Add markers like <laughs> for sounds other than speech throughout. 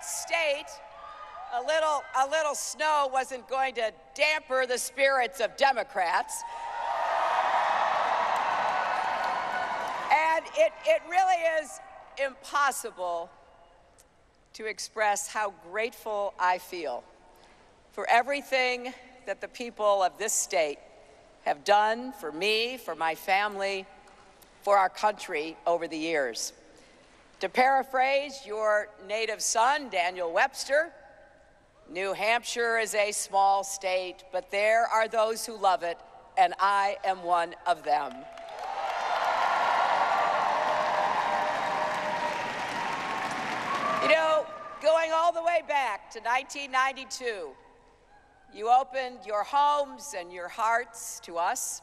State, a little, a little snow wasn't going to damper the spirits of Democrats. And it, it really is impossible to express how grateful I feel for everything that the people of this state have done for me, for my family, for our country over the years. To paraphrase your native son, Daniel Webster, New Hampshire is a small state, but there are those who love it, and I am one of them. You know, going all the way back to 1992, you opened your homes and your hearts to us.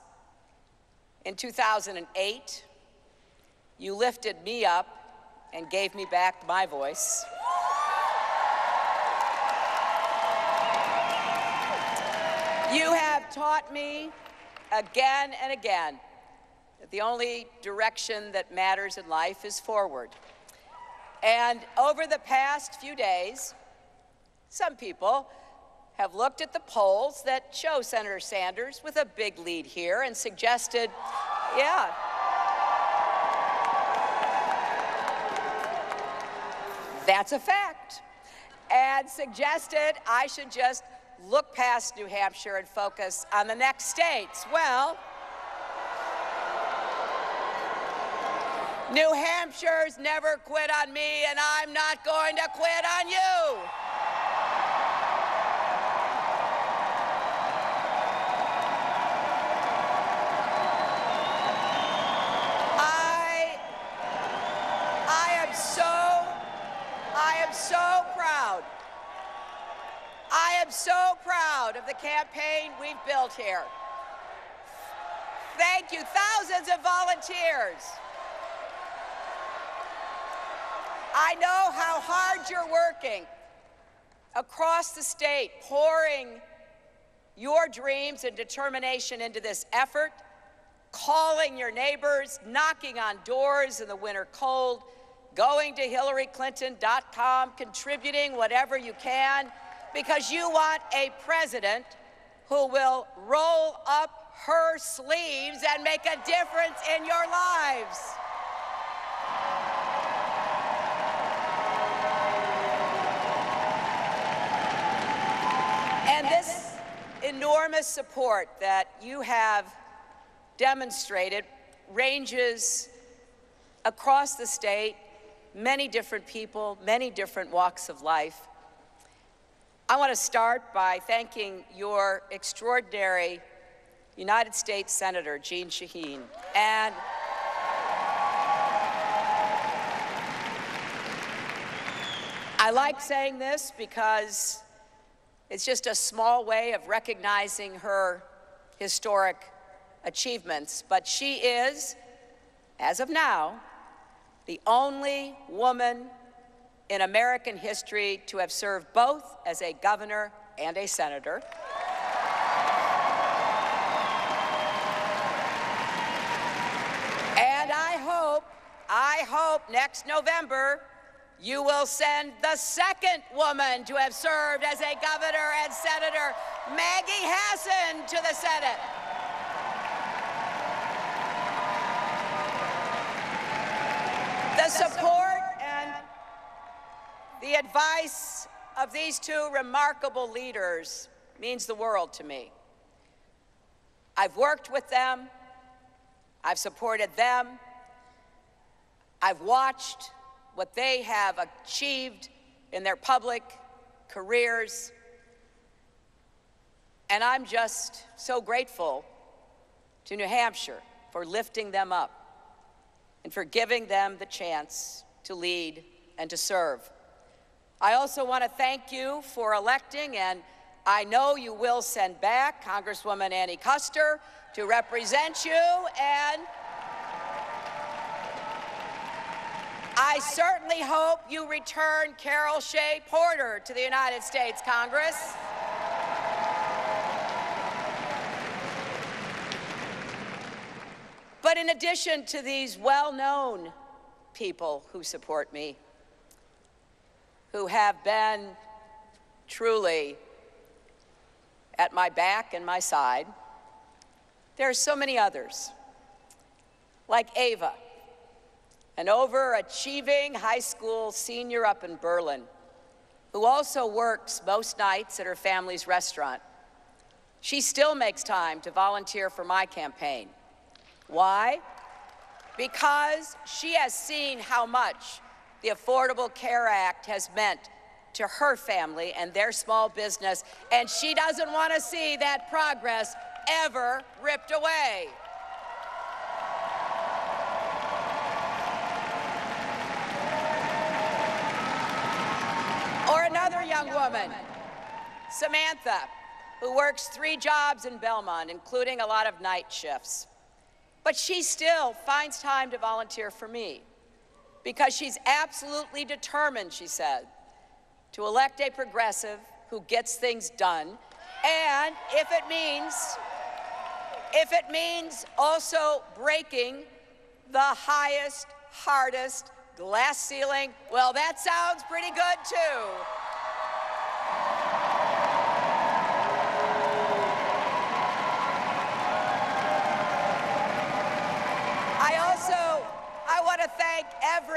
In 2008, you lifted me up and gave me back my voice. You have taught me again and again that the only direction that matters in life is forward. And over the past few days, some people have looked at the polls that show Senator Sanders with a big lead here and suggested, yeah. That's a fact. And suggested I should just look past New Hampshire and focus on the next states. Well, New Hampshire's never quit on me, and I'm not going to quit on you. I, I am so, I am so proud. I am so proud of the campaign we've built here. Thank you, thousands of volunteers. I know how hard you're working across the state, pouring your dreams and determination into this effort, calling your neighbors, knocking on doors in the winter cold, going to hillaryclinton.com, contributing whatever you can, because you want a president who will roll up her sleeves and make a difference in your lives. And this enormous support that you have demonstrated ranges across the state, many different people, many different walks of life. I want to start by thanking your extraordinary United States Senator, Jeanne Shaheen, and I like saying this because it's just a small way of recognizing her historic achievements, but she is, as of now, the only woman in American history to have served both as a governor and a senator. And I hope, I hope next November you will send the second woman to have served as a governor and senator, Maggie Hassan, to the Senate. The support and the advice of these two remarkable leaders means the world to me. I've worked with them, I've supported them, I've watched what they have achieved in their public careers. And I'm just so grateful to New Hampshire for lifting them up and for giving them the chance to lead and to serve. I also want to thank you for electing, and I know you will send back Congresswoman Annie Kuster to represent you, and I certainly hope you return Carol Shea Porter to the United States Congress. But in addition to these well known people who support me, who have been truly at my back and my side, there are so many others, like Ava, an overachieving high school senior up in Berlin, who also works most nights at her family's restaurant. She still makes time to volunteer for my campaign. Why? Because she has seen how much the Affordable Care Act has meant to her family and their small business, and she doesn't want to see that progress ever ripped away. Or another young woman, Samantha, who works three jobs in Belmont, including a lot of night shifts. But she still finds time to volunteer for me because she's absolutely determined, she said, to elect a progressive who gets things done. And if it means, if it means also breaking the highest, hardest glass ceiling, well, that sounds pretty good too.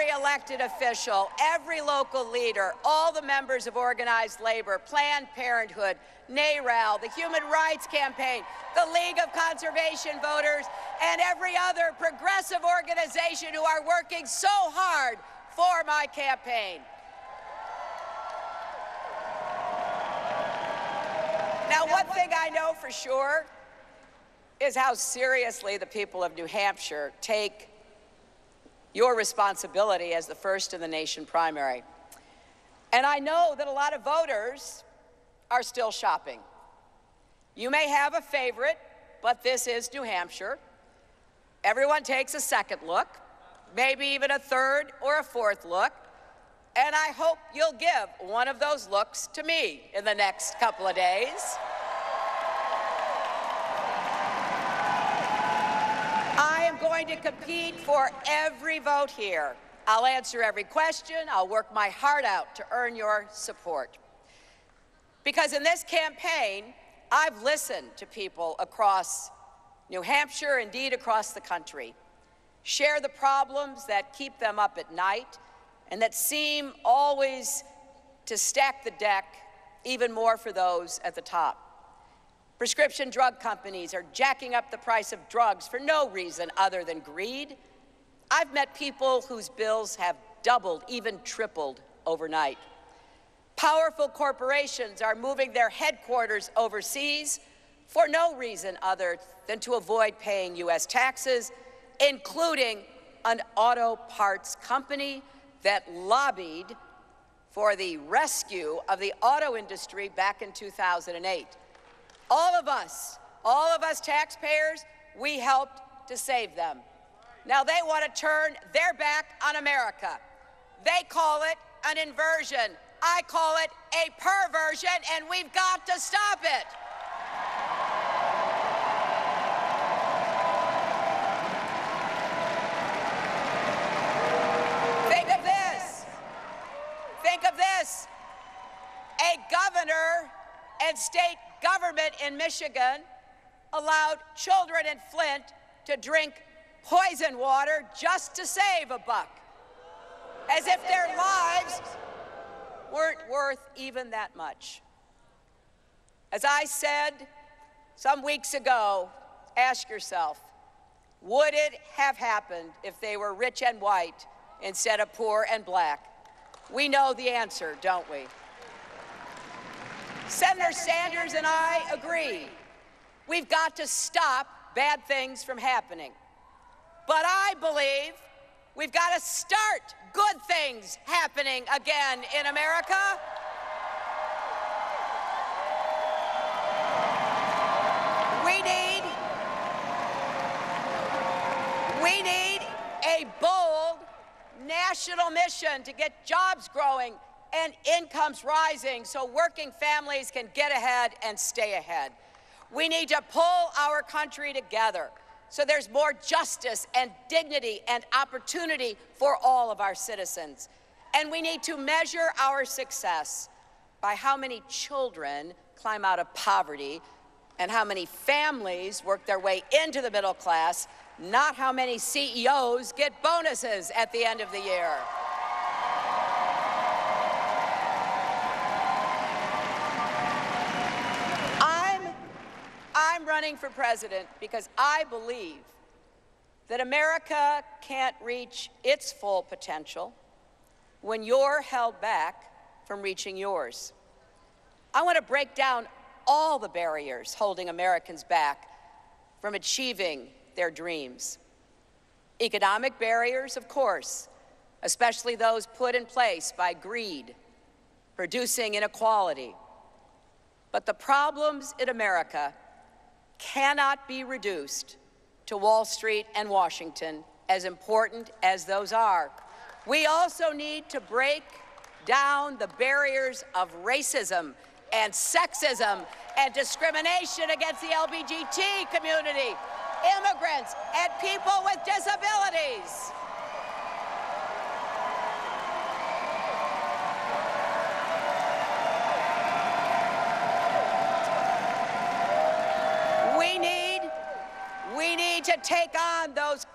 Every elected official, every local leader, all the members of organized labor, Planned Parenthood, NARAL, the Human Rights Campaign, the League of Conservation Voters, and every other progressive organization who are working so hard for my campaign. Now, one thing I know for sure is how seriously the people of New Hampshire take your responsibility as the first in the nation primary. And I know that a lot of voters are still shopping. You may have a favorite, but this is New Hampshire. Everyone takes a second look, maybe even a third or a fourth look, and I hope you'll give one of those looks to me in the next couple of days. Going to compete for every vote here. I'll answer every question. I'll work my heart out to earn your support. Because in this campaign, I've listened to people across New Hampshire, indeed across the country, share the problems that keep them up at night and that seem always to stack the deck even more for those at the top. Prescription drug companies are jacking up the price of drugs for no reason other than greed. I've met people whose bills have doubled, even tripled overnight. Powerful corporations are moving their headquarters overseas for no reason other than to avoid paying U.S. taxes, including an auto parts company that lobbied for the rescue of the auto industry back in 2008. All of us, all of us taxpayers, we helped to save them. Now they want to turn their back on America. They call it an inversion. I call it a perversion, and we've got to stop it. Think of this. Think of this. A governor and state government in Michigan allowed children in Flint to drink poison water just to save a buck, as if their lives weren't worth even that much. As I said some weeks ago, ask yourself, would it have happened if they were rich and white instead of poor and black? We know the answer, don't we? Senator Sanders and I agree. We've got to stop bad things from happening. But I believe we've got to start good things happening again in America. We need we need a bold national mission to get jobs growing and incomes rising so working families can get ahead and stay ahead. We need to pull our country together so there's more justice and dignity and opportunity for all of our citizens. And we need to measure our success by how many children climb out of poverty and how many families work their way into the middle class, not how many CEOs get bonuses at the end of the year. I'm running for president because I believe that America can't reach its full potential when you're held back from reaching yours. I want to break down all the barriers holding Americans back from achieving their dreams. Economic barriers, of course, especially those put in place by greed, producing inequality. But the problems in America cannot be reduced to Wall Street and Washington, as important as those are. We also need to break down the barriers of racism and sexism and discrimination against the LGBT community, immigrants, and people with disabilities. Take on those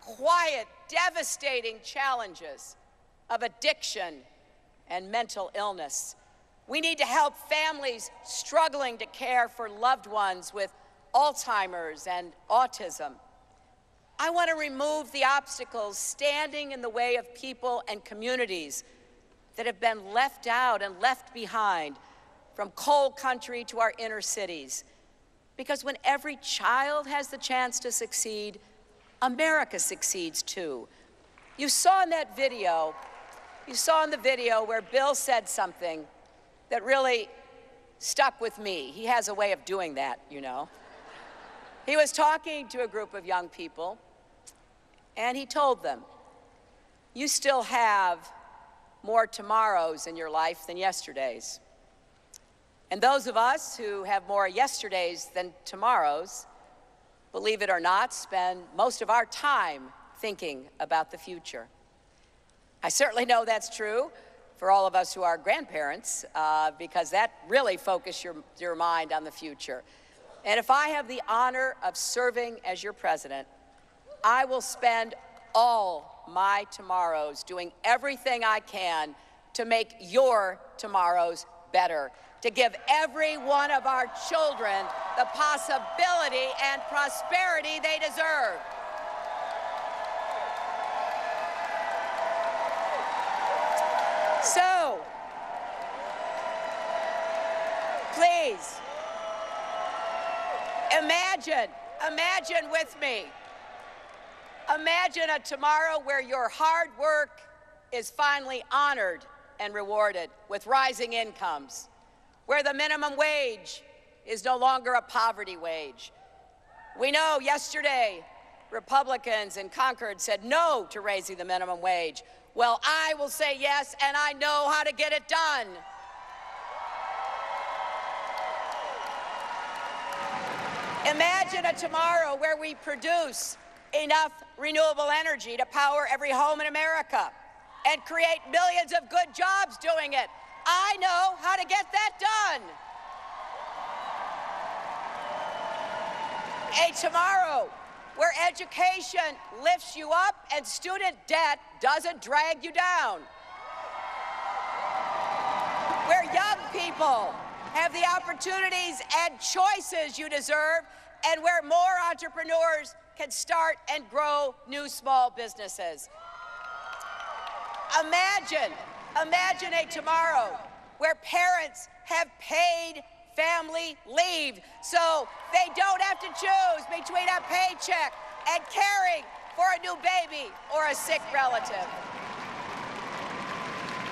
quiet, devastating challenges of addiction and mental illness. We need to help families struggling to care for loved ones with Alzheimer's and autism. I want to remove the obstacles standing in the way of people and communities that have been left out and left behind from coal country to our inner cities. Because when every child has the chance to succeed, America succeeds too. You saw in that video, you saw in the video where Bill said something that really stuck with me. He has a way of doing that, you know. He was talking to a group of young people, and he told them, You still have more tomorrows in your life than yesterdays. And those of us who have more yesterdays than tomorrows, believe it or not, spend most of our time thinking about the future. I certainly know that's true for all of us who are grandparents, uh, because that really focuses your, your mind on the future. And if I have the honor of serving as your president, I will spend all my tomorrows doing everything I can to make your tomorrows better to give every one of our children the possibility and prosperity they deserve. So, please, imagine, imagine with me, imagine a tomorrow where your hard work is finally honored and rewarded with rising incomes where the minimum wage is no longer a poverty wage. We know yesterday Republicans in Concord said no to raising the minimum wage. Well, I will say yes, and I know how to get it done. Imagine a tomorrow where we produce enough renewable energy to power every home in America and create millions of good jobs doing it I know how to get that done. A tomorrow where education lifts you up and student debt doesn't drag you down. Where young people have the opportunities and choices you deserve, and where more entrepreneurs can start and grow new small businesses. Imagine Imagine a tomorrow where parents have paid family leave so they don't have to choose between a paycheck and caring for a new baby or a sick relative.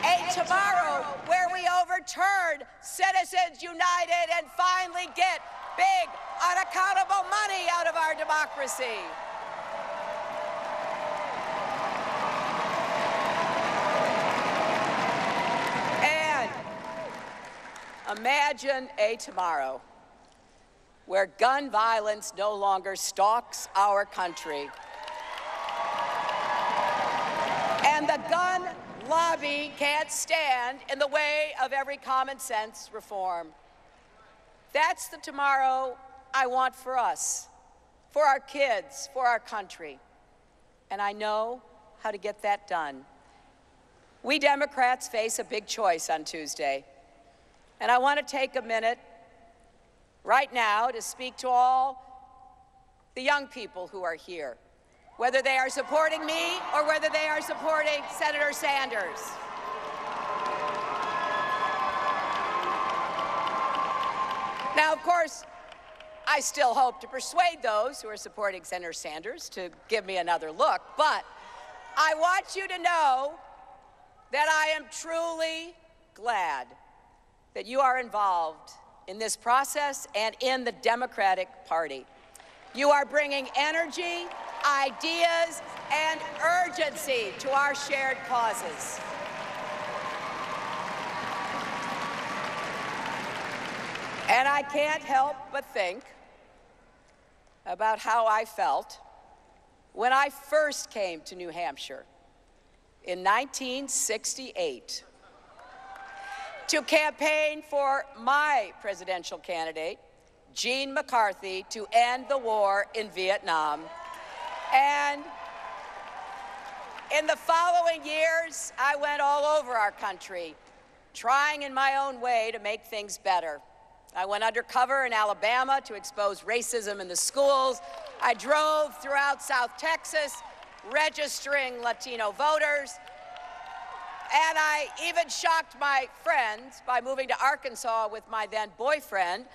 A tomorrow where we overturn Citizens United and finally get big, unaccountable money out of our democracy. And imagine a tomorrow where gun violence no longer stalks our country. And the gun lobby can't stand in the way of every common sense reform. That's the tomorrow I want for us, for our kids, for our country. And I know how to get that done. We Democrats face a big choice on Tuesday. And I want to take a minute right now to speak to all the young people who are here, whether they are supporting me or whether they are supporting Senator Sanders. Now, of course, I still hope to persuade those who are supporting Senator Sanders to give me another look, but I want you to know that I am truly glad that you are involved in this process and in the Democratic Party. You are bringing energy, ideas, and urgency to our shared causes. And I can't help but think about how I felt when I first came to New Hampshire in 1968 to campaign for my presidential candidate, Gene McCarthy, to end the war in Vietnam. And in the following years, I went all over our country, trying in my own way to make things better. I went undercover in Alabama to expose racism in the schools. I drove throughout South Texas, registering Latino voters. And I even shocked my friends by moving to Arkansas with my then boyfriend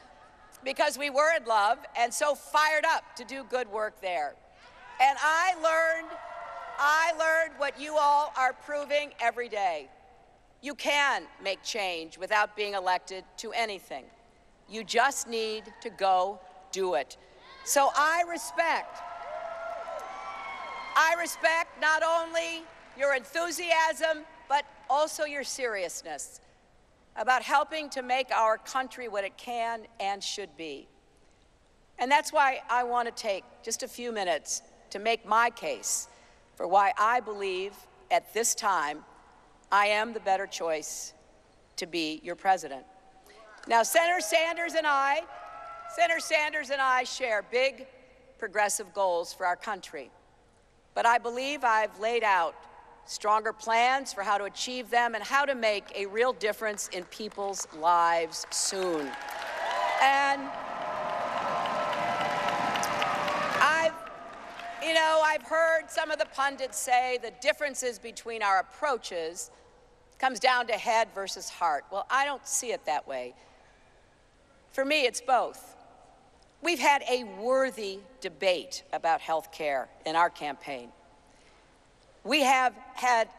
because we were in love and so fired up to do good work there. And I learned, I learned what you all are proving every day. You can make change without being elected to anything. You just need to go do it. So I respect, I respect not only your enthusiasm, also your seriousness about helping to make our country what it can and should be. And that's why I want to take just a few minutes to make my case for why I believe at this time I am the better choice to be your president. Now, Senator Sanders and I, Senator Sanders and I share big progressive goals for our country. But I believe I've laid out stronger plans for how to achieve them and how to make a real difference in people's lives soon. And I've, you know, I've heard some of the pundits say the differences between our approaches comes down to head versus heart. Well, I don't see it that way. For me, it's both. We've had a worthy debate about health care in our campaign. We have had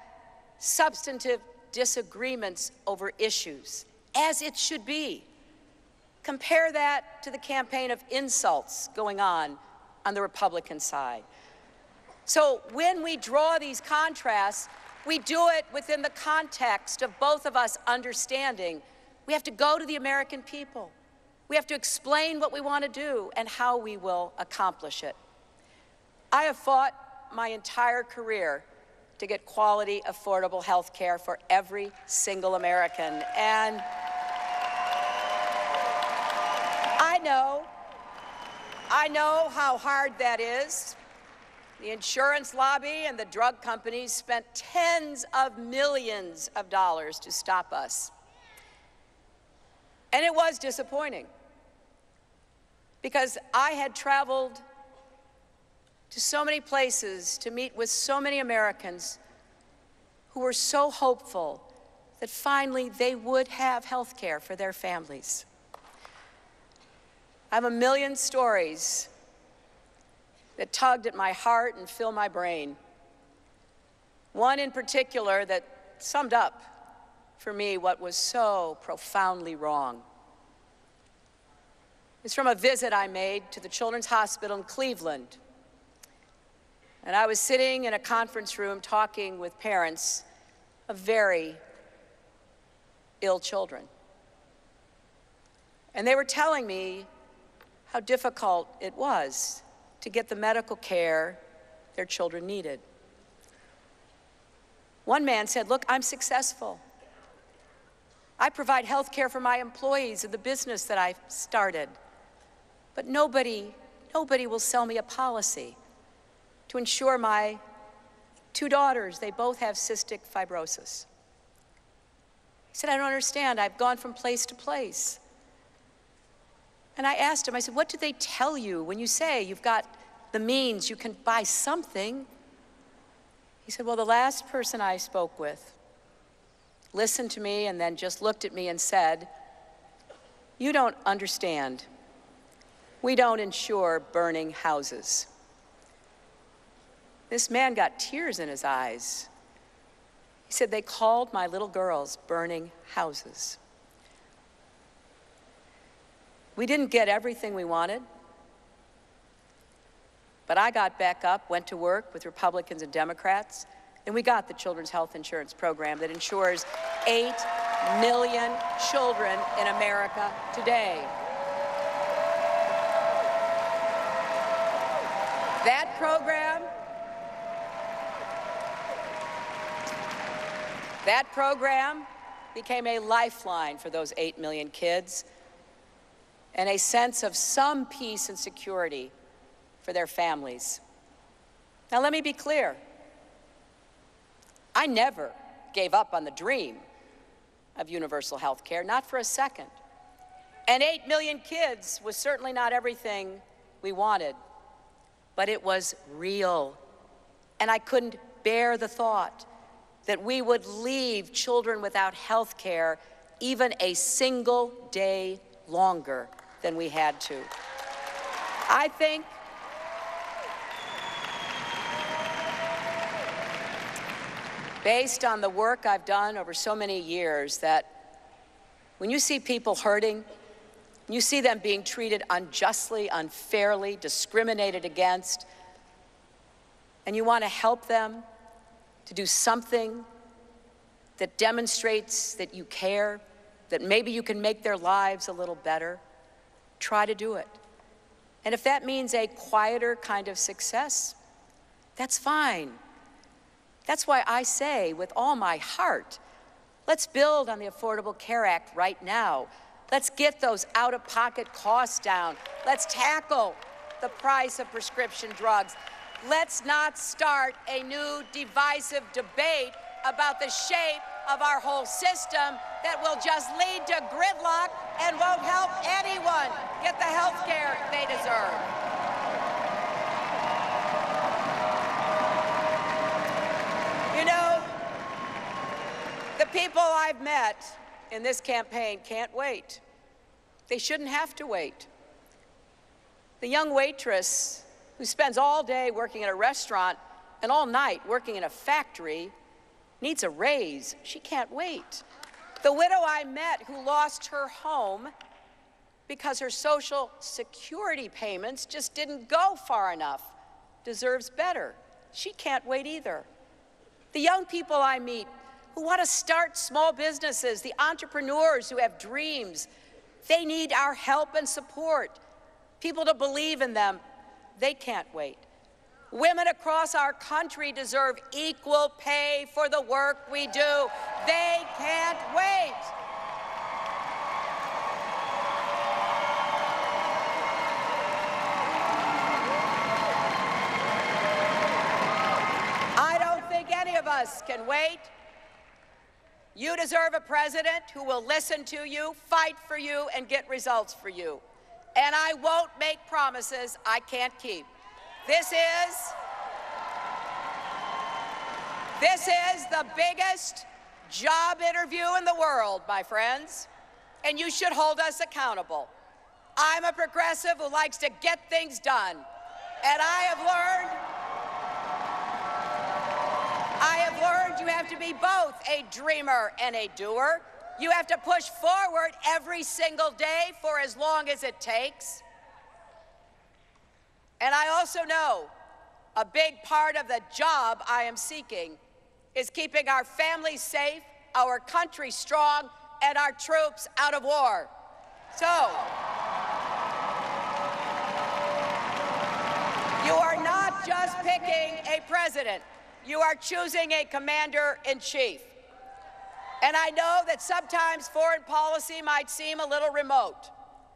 substantive disagreements over issues, as it should be. Compare that to the campaign of insults going on on the Republican side. So when we draw these contrasts, we do it within the context of both of us understanding we have to go to the American people. We have to explain what we want to do and how we will accomplish it. I have fought my entire career to get quality, affordable health care for every single American. And I know, I know how hard that is. The insurance lobby and the drug companies spent tens of millions of dollars to stop us. And it was disappointing because I had traveled to so many places to meet with so many Americans who were so hopeful that finally they would have health care for their families. I have a million stories that tugged at my heart and filled my brain. One in particular that summed up for me what was so profoundly wrong. It's from a visit I made to the Children's Hospital in Cleveland. And I was sitting in a conference room talking with parents of very ill children. And they were telling me how difficult it was to get the medical care their children needed. One man said, Look, I'm successful. I provide health care for my employees of the business that I started. But nobody, nobody will sell me a policy to ensure my two daughters, they both have cystic fibrosis. He said, I don't understand. I've gone from place to place. And I asked him, I said, What do they tell you when you say you've got the means, you can buy something? He said, Well, the last person I spoke with listened to me and then just looked at me and said, You don't understand. We don't insure burning houses. This man got tears in his eyes. He said, They called my little girls burning houses. We didn't get everything we wanted, but I got back up, went to work with Republicans and Democrats, and we got the Children's Health Insurance Program that insures 8 million children in America today. That program That program became a lifeline for those 8 million kids and a sense of some peace and security for their families. Now, let me be clear. I never gave up on the dream of universal health care, not for a second. And 8 million kids was certainly not everything we wanted, but it was real. And I couldn't bear the thought that we would leave children without health care even a single day longer than we had to. I think based on the work I've done over so many years that when you see people hurting, you see them being treated unjustly, unfairly, discriminated against, and you want to help them, to do something that demonstrates that you care, that maybe you can make their lives a little better, try to do it. And if that means a quieter kind of success, that's fine. That's why I say with all my heart, let's build on the Affordable Care Act right now. Let's get those out of pocket costs down. Let's tackle the price of prescription drugs. Let's not start a new divisive debate about the shape of our whole system that will just lead to gridlock and won't help anyone get the health care they deserve. You know, the people I've met in this campaign can't wait. They shouldn't have to wait. The young waitress who spends all day working at a restaurant and all night working in a factory needs a raise. She can't wait. The widow I met who lost her home because her Social Security payments just didn't go far enough deserves better. She can't wait either. The young people I meet who want to start small businesses, the entrepreneurs who have dreams, they need our help and support. People to believe in them, they can't wait. Women across our country deserve equal pay for the work we do. They can't wait. I don't think any of us can wait. You deserve a president who will listen to you, fight for you, and get results for you and I won't make promises I can't keep. This is this is the biggest job interview in the world, my friends, and you should hold us accountable. I'm a progressive who likes to get things done, and I have learned I have learned you have to be both a dreamer and a doer. You have to push forward every single day for as long as it takes. And I also know a big part of the job I am seeking is keeping our families safe, our country strong, and our troops out of war. So, you are not just picking a president, you are choosing a commander in chief. And I know that sometimes foreign policy might seem a little remote.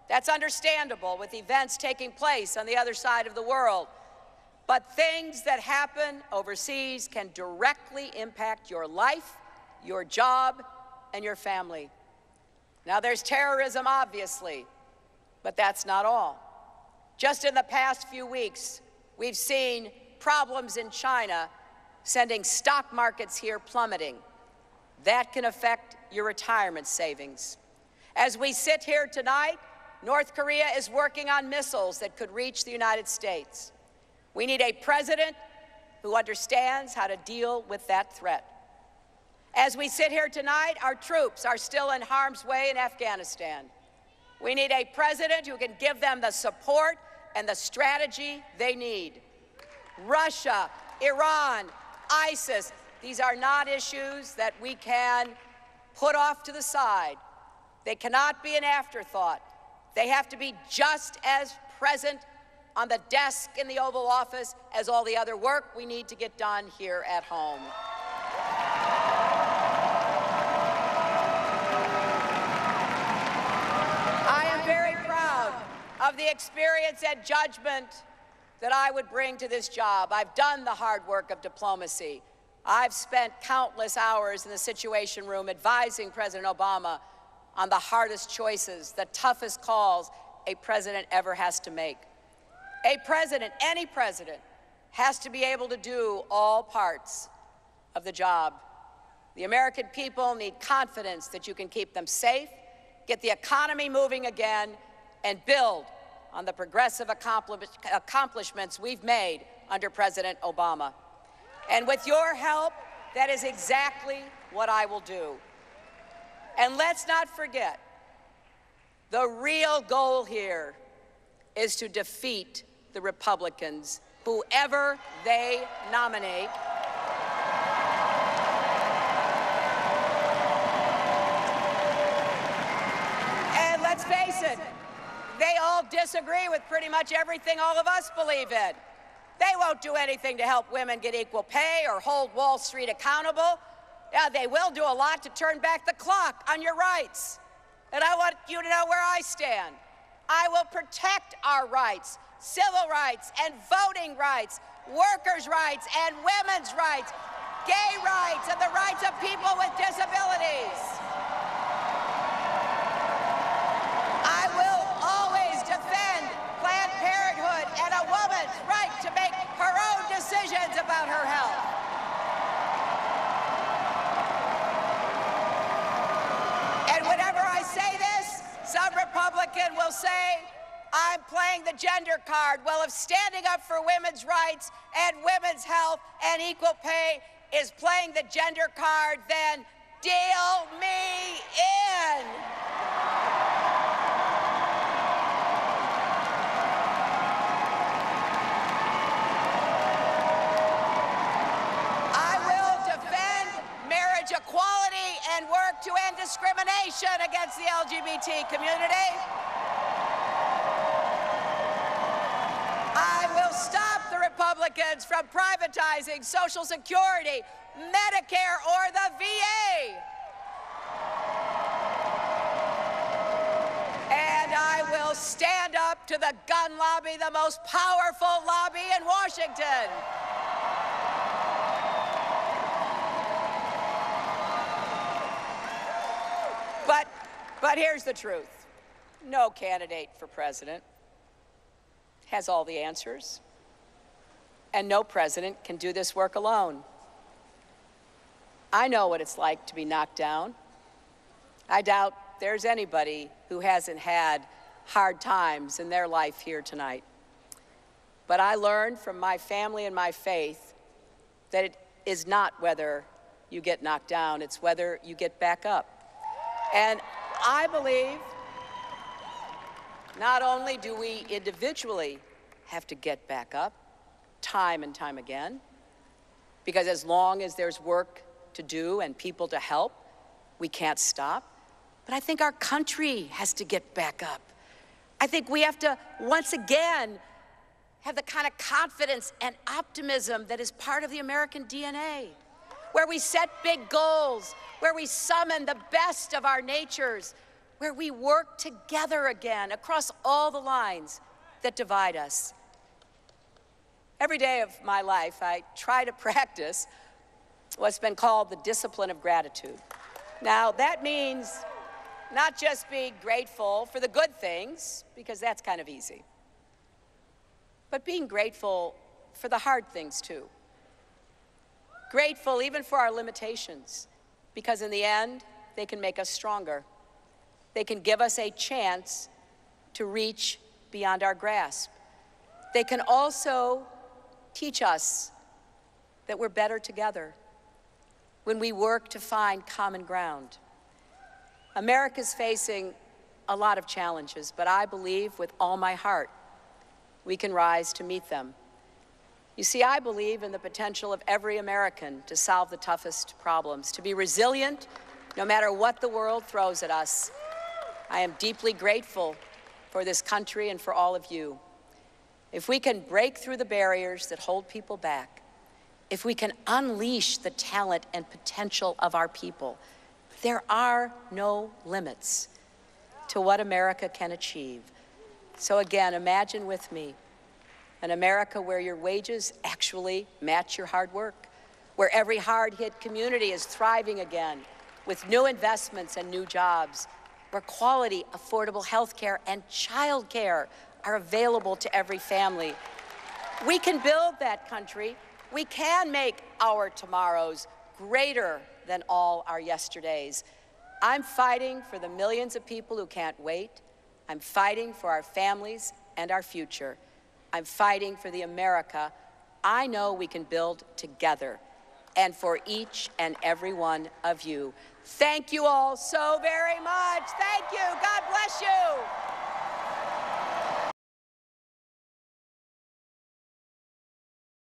That's understandable with events taking place on the other side of the world. But things that happen overseas can directly impact your life, your job, and your family. Now, there's terrorism, obviously, but that's not all. Just in the past few weeks, we've seen problems in China sending stock markets here plummeting. That can affect your retirement savings. As we sit here tonight, North Korea is working on missiles that could reach the United States. We need a president who understands how to deal with that threat. As we sit here tonight, our troops are still in harm's way in Afghanistan. We need a president who can give them the support and the strategy they need. Russia, Iran, ISIS, these are not issues that we can put off to the side. They cannot be an afterthought. They have to be just as present on the desk in the Oval Office as all the other work we need to get done here at home. I am very proud of the experience and judgment that I would bring to this job. I've done the hard work of diplomacy. I've spent countless hours in the Situation Room advising President Obama on the hardest choices, the toughest calls a president ever has to make. A president, any president, has to be able to do all parts of the job. The American people need confidence that you can keep them safe, get the economy moving again, and build on the progressive accomplishments we've made under President Obama. And with your help, that is exactly what I will do. And let's not forget, the real goal here is to defeat the Republicans, whoever they nominate. And let's face it, they all disagree with pretty much everything all of us believe in. They won't do anything to help women get equal pay or hold Wall Street accountable. Yeah, they will do a lot to turn back the clock on your rights. And I want you to know where I stand. I will protect our rights, civil rights and voting rights, workers' rights and women's rights, gay rights and the rights of people with disabilities. I will always defend Planned Parenthood and a woman's right to make her own decisions about her health. And whenever I say this, some Republican will say, I'm playing the gender card. Well, if standing up for women's rights and women's health and equal pay is playing the gender card, then deal me in. I will defend marriage equality and work to end discrimination against the LGBT community. I will stop the Republicans from privatizing Social Security, Medicare, or the VA. And I will stand up to the gun lobby, the most powerful lobby in Washington. But here's the truth. No candidate for president has all the answers. And no president can do this work alone. I know what it's like to be knocked down. I doubt there's anybody who hasn't had hard times in their life here tonight. But I learned from my family and my faith that it is not whether you get knocked down, it's whether you get back up. And I believe not only do we individually have to get back up time and time again, because as long as there's work to do and people to help, we can't stop. But I think our country has to get back up. I think we have to once again have the kind of confidence and optimism that is part of the American DNA, where we set big goals, where we summon the best of our natures, where we work together again across all the lines that divide us. Every day of my life, I try to <laughs> practice what's been called the discipline of gratitude. Now, that means not just being grateful for the good things, because that's kind of easy, but being grateful for the hard things too. Grateful even for our limitations, because in the end, they can make us stronger. They can give us a chance to reach beyond our grasp. They can also teach us that we're better together when we work to find common ground. America's facing a lot of challenges, but I believe with all my heart we can rise to meet them. You see, I believe in the potential of every American to solve the toughest problems, to be resilient no matter what the world throws at us. I am deeply grateful for this country and for all of you. If we can break through the barriers that hold people back, if we can unleash the talent and potential of our people, there are no limits to what America can achieve. So again, imagine with me an America where your wages actually match your hard work, where every hard-hit community is thriving again with new investments and new jobs, where quality, affordable health care and child care are available to every family. We can build that country. We can make our tomorrows greater than all our yesterdays. I'm fighting for the millions of people who can't wait. I'm fighting for our families and our future. I'm fighting for the America I know we can build together and for each and every one of you. Thank you all so very much. Thank you. God bless you.